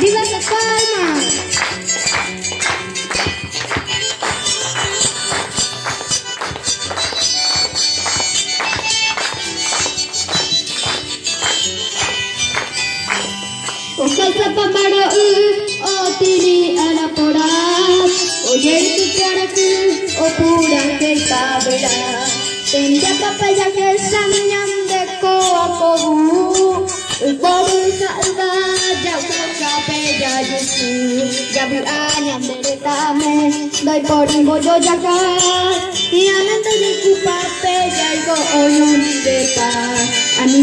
¡Viva las palmas! O salsa pamaro o tiri arapora O yertu karaku o pura ke tabera Tenda papaya ke sanyam de coa akobu Bobu salga salvar ka pe ja yusu Jabu anyam de tame Dai pori mojo jaga Iananda de kupa pe jai go oyun de pa Ani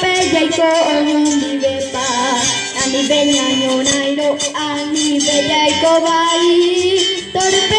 pella y con mi bepa a mi peña no nairo a mi bella y cobai torpe